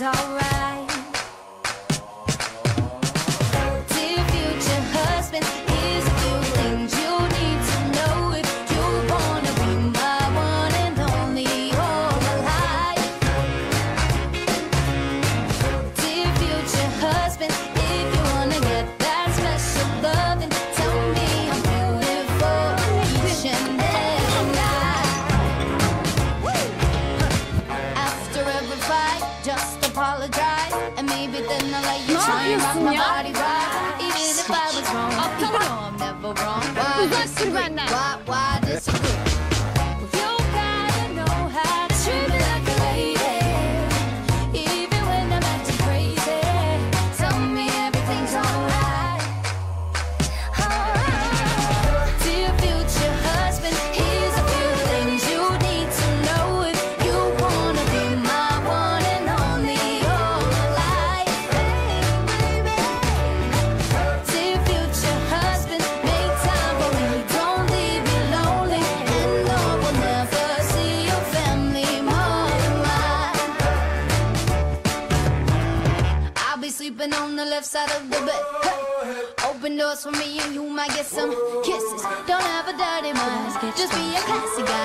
how Ne yapıyorsun ya? Aptal. Uzak dur benden. on the left side of the bed. Open doors for me and you might get some kisses. Don't have a dirty mind, just be a classy guy.